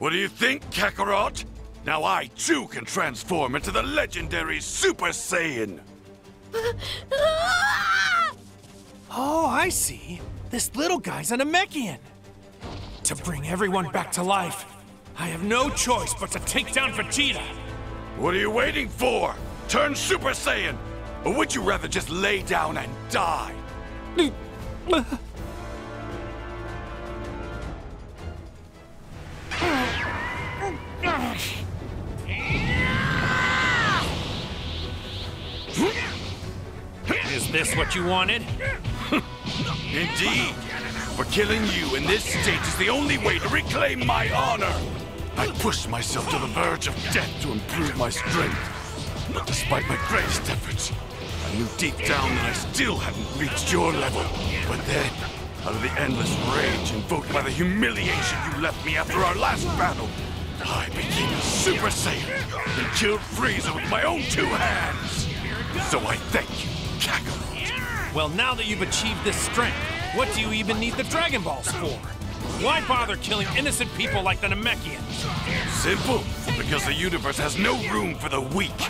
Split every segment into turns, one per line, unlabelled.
What do you think, Kakarot? Now I too can transform into the legendary Super Saiyan.
Oh, I see. This little guy's a Namekian. To bring everyone back to life, I have no choice but to take down Vegeta.
What are you waiting for? Turn Super Saiyan! Or would you rather just lay down and die?
Is this what you wanted?
Indeed. For killing you in this state is the only way to reclaim my honor. I pushed myself to the verge of death to improve my strength. But Despite my greatest efforts, I knew deep down that I still hadn't reached your level. But then, out of the endless rage invoked by the humiliation you left me after our last battle, I became a Super Saiyan and killed Frieza with my own two hands. So I thank you, Kakarot.
Well, now that you've achieved this strength, what do you even need the Dragon Balls for? Why bother killing innocent people like the Namekians?
Simple, because the universe has no room for the weak.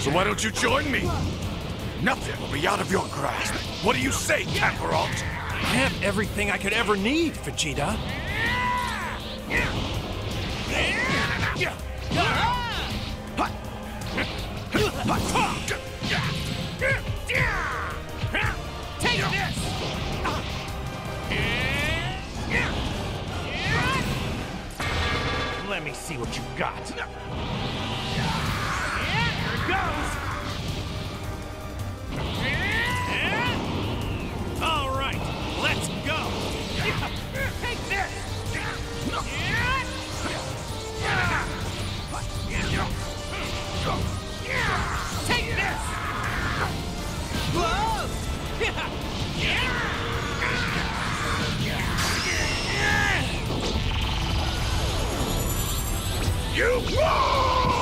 So why don't you join me? Nothing will be out of your grasp. What do you say, Kakarot?
I have everything I could ever need, Vegeta.
Take
Let me see what you got.
Here it goes!
You! Whoa! No!